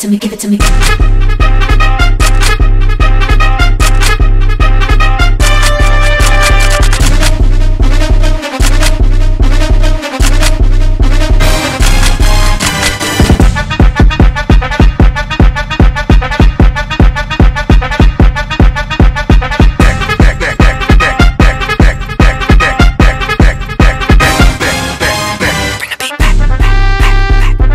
Give it to me, give it to me.